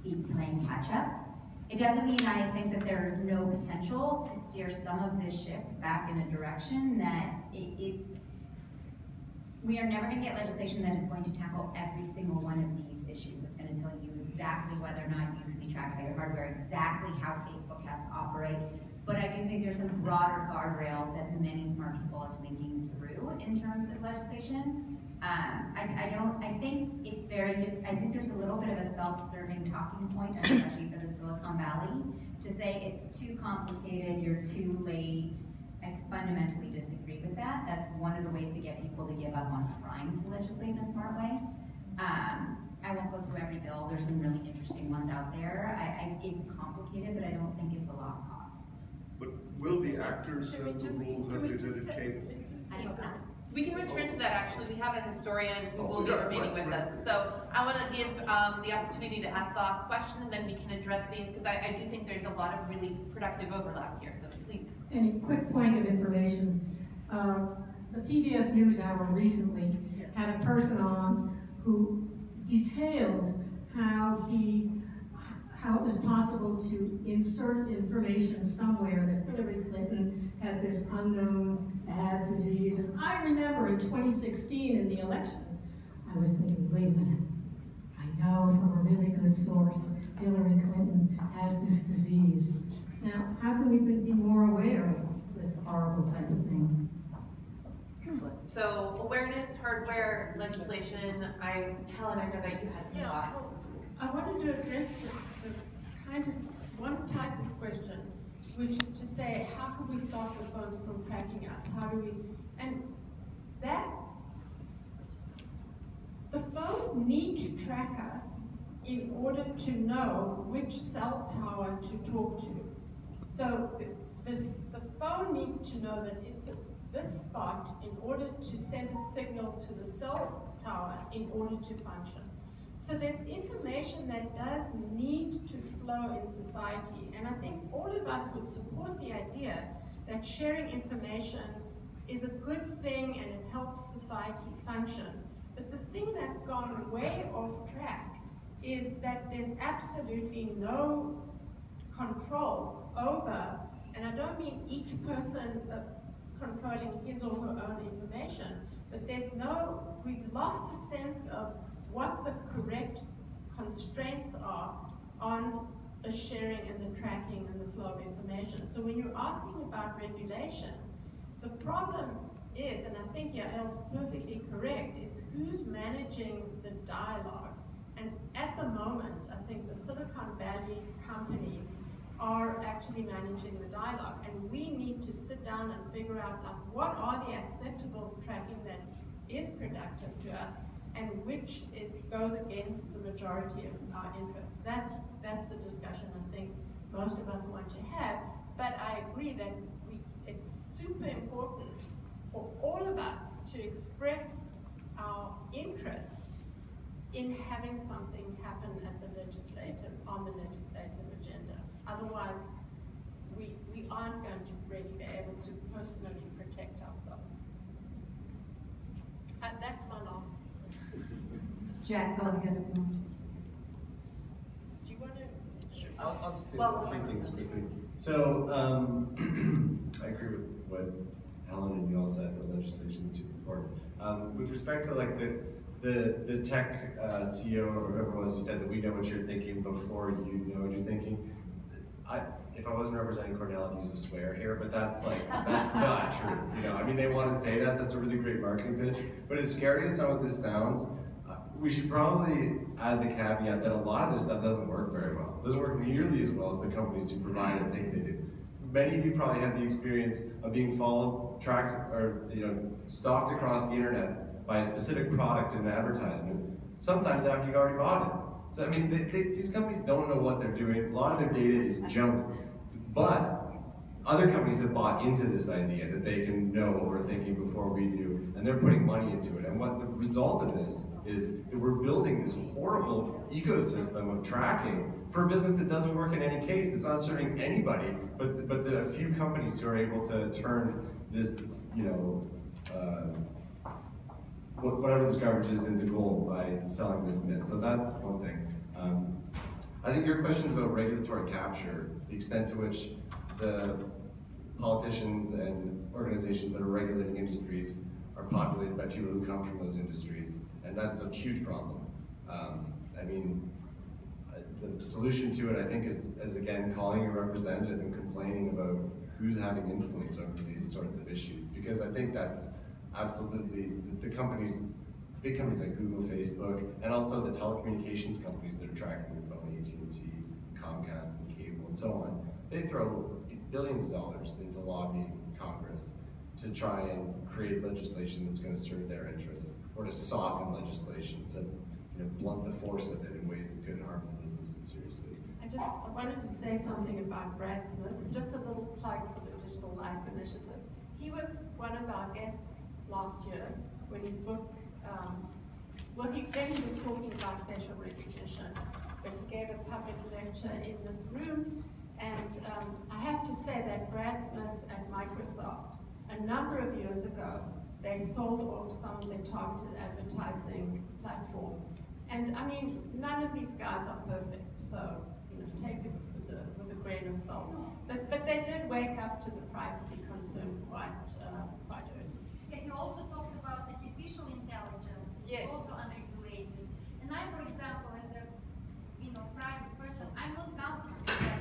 be playing catch-up. It doesn't mean I think that there is no potential to steer some of this ship back in a direction that it, it's, we are never gonna get legislation that is going to tackle every single one of these issues. It's gonna tell you exactly whether or not you can be tracked by your hardware, exactly how Facebook has to operate. But I do think there's some broader guardrails that many smart people are thinking through in terms of legislation. Um, I, I don't, I think it's very, I think there's a little bit of a self-serving talking point, especially for the Silicon Valley, to say it's too complicated, you're too late. I fundamentally disagree with that. That's one of the ways to get people to give up on trying to legislate in a smart way. Um, I won't go through every bill, there's some really interesting ones out there. I, I, it's complicated, but I don't think it's a lost cause. But will the actors Should we set the just- rules can as we they did just at take- cable? let's just I take don't that. know. We can return to that, actually, we have a historian who Oh, will be yeah, remaining right, with right. us. So I wanna give, um, the opportunity to ask the last question, and then we can address these, because I, I do think there's a lot of really productive overlap here, so please. Any quick point of information, uh, the PBS NewsHour recently had a person on who detailed how he, how it was possible to insert information somewhere that Hillary Clinton had this unknown bad disease. And I remember in 2016 in the election, I was thinking, wait a minute, I know from a really good source, Hillary Clinton has this disease. Now, how can we be more aware of this horrible type of thing? Excellent. So awareness, hardware, legislation, I, Helen, I know that you had some Yeah, thoughts. well, I wanted to address the, the kind of, one type of question, which is to say, how can we stop the phones from tracking us? How do we, and that, the phones need to track us in order to know which cell tower to talk to. So the, the phone needs to know that it's at this spot in order to send its signal to the cell tower in order to function. So there's information that does need to flow in society, and I think all of us would support the idea that sharing information is a good thing and it helps society function. But the thing that's gone way off track is that there's absolutely no control over, and I don't mean each person uh, controlling his or her own information, but there's no, we've lost a sense of what the correct constraints are on the sharing and the tracking and the flow of information. So when you're asking about regulation, the problem is, and I think Yael's perfectly correct, is who's managing the dialogue. And at the moment, I think the Silicon Valley companies are actually managing the dialogue. And we need to sit down and figure out like, what are the acceptable tracking that is productive to us and which is, goes against the majority of our interests. That's, that's the discussion I think most of us want to have. But I agree that we, it's super important for all of us to express our interest in having something happen at the legislative, on the legislative agenda. Otherwise, we, we aren't going to really be able to personally protect ourselves. Uh, that's my last. Jack, go ahead if you want. Do you want to? I'll, I'll just say Well- a few things quickly. So, um, I agree with what Helen and Yael said, the legislation is super important. Um, with respect to like the, the, the tech, uh, CEO or whoever it was who said that we know what you're thinking before you know what you're thinking. I, if I wasn't representing Cornell, I'd use a swear here, but that's like, that's not true. You know, I mean, they want to say that, that's a really great marketing pitch. But as scary as some of this sounds, we should probably add the caveat that a lot of this stuff doesn't work very well. It doesn't work nearly as well as the companies who provide it think they do. Many of you probably have the experience of being followed, tracked, or you know, stalked across the internet by a specific product and advertisement. Sometimes after you've already bought it. So I mean, they, they, these companies don't know what they're doing. A lot of their data is junk, but other companies have bought into this idea that they can know what we're thinking before we do, and they're putting money into it. And what the result of this is that we're building this horrible ecosystem of tracking for a business that doesn't work in any case. It's not serving anybody, but but the few companies who are able to turn this, you know, uh, whatever this garbage is into gold by selling this myth. So that's one thing. Um, I think your questions about regulatory capture, the extent to which the politicians and organizations that are regulating industries are populated by people who come from those industries, and that's a huge problem. Um, I mean, the solution to it, I think, is, is again calling your representative and complaining about who's having influence over these sorts of issues, because I think that's absolutely the, the companies, big companies like Google, Facebook, and also the telecommunications companies that are tracking your phone, AT&T, Comcast, and cable, and so on. They throw billions of dollars into lobbying Congress to try and create legislation that's going to serve their interests, or to soften legislation to you know, blunt the force of it in ways that could harm the businesses seriously. I just I wanted to say something about Brad Smith, just a little plug for the Digital Life Initiative. He was one of our guests last year when his book, um, well, he, then he was talking about facial recognition, but he gave a public lecture in this room. And um, I have to say that Brad Smith at Microsoft, a number of years ago, they sold off some of their targeted advertising platform. And I mean, none of these guys are perfect, so you know, take it with a, with a grain of salt. But but they did wake up to the privacy concern quite uh, quite early. Yeah, you also talked about artificial intelligence, which Yes. is also unregulated. And I, for example, as a you know private person, I'm not comfortable that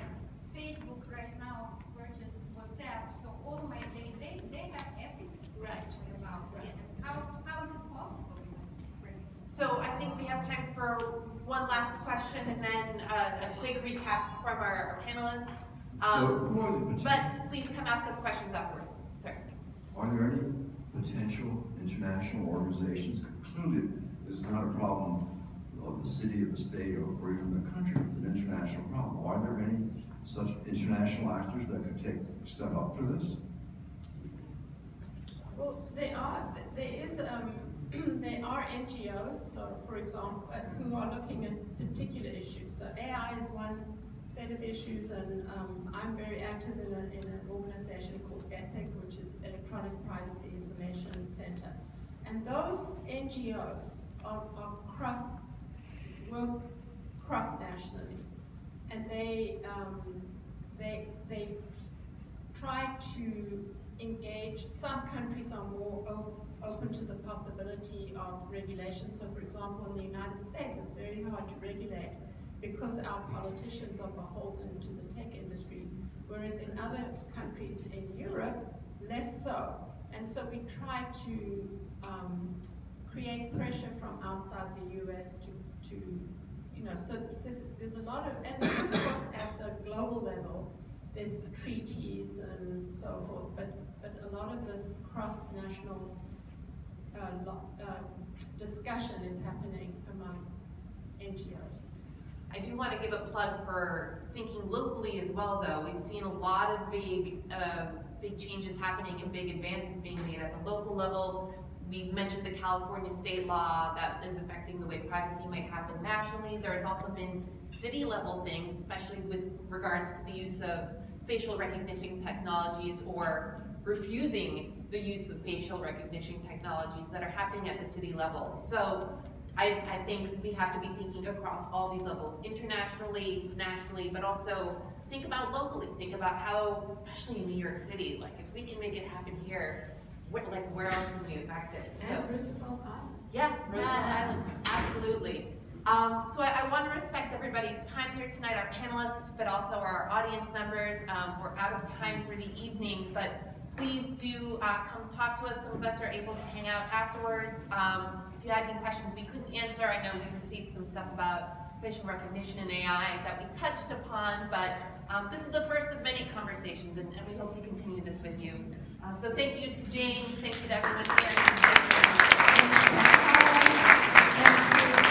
Facebook right now purchased WhatsApp, so all my they they, they have everything Right. about Right. how how is it possible? So I think we have time for one last question and then uh, a quick recap from our our panelists. Um, who are the poten- But please come ask us questions afterwards, sir. Are there any potential international organizations, clearly this is not a problem of the city, of the state, or or even the country, it's an international problem. Are there any such international actors that could take, step up for this? Well, there are there is um, there are NGOs, so for example, who are looking at particular issues. So AI is one set of issues, and um, I'm very active in, a, in an organization called EPIC, which is Electronic Privacy Information Center. And those NGOs are, are cross work cross nationally, and they um, they they try to engage. Some countries are more op- open to the possibility of regulation. So, for example, in the United States, it's very hard to regulate because our politicians are beholden to the tech industry, whereas in other countries in Europe, less so. And so we try to um, create pressure from outside the US to, to you know, so, so there's a lot of, and of course at the global level, there's treaties and so forth, but, but a lot of this cross-national uh, um, discussion is happening among NGOs. I do want to give a plug for thinking locally as well, though. We've seen a lot of big, uh, big changes happening and big advances being made at the local level. We mentioned the California state law that is affecting the way privacy might happen nationally. There has also been city level things, especially with regards to the use of facial recognition technologies or refusing the use of facial recognition technologies that are happening at the city level. So I, I think we have to be thinking across all these levels, internationally, nationally, but also think about locally. Think about how, especially in New York City, like if we can make it happen here, where, like where else can we affect it? So And Roosevelt Island. yeah, Roosevelt Island, absolutely. Um, so I, I want to respect everybody's time here tonight, our panelists, but also our audience members. Um, we're out of time for the evening, but please do uh, come talk to us. Some of us are able to hang out afterwards. Um, if you had any questions we couldn't answer, I know we received some stuff about facial recognition and AI that we touched upon, but um, this is the first of many conversations, and, and we hope to continue this with you. Uh, so thank you to Jane, thank you to everyone here.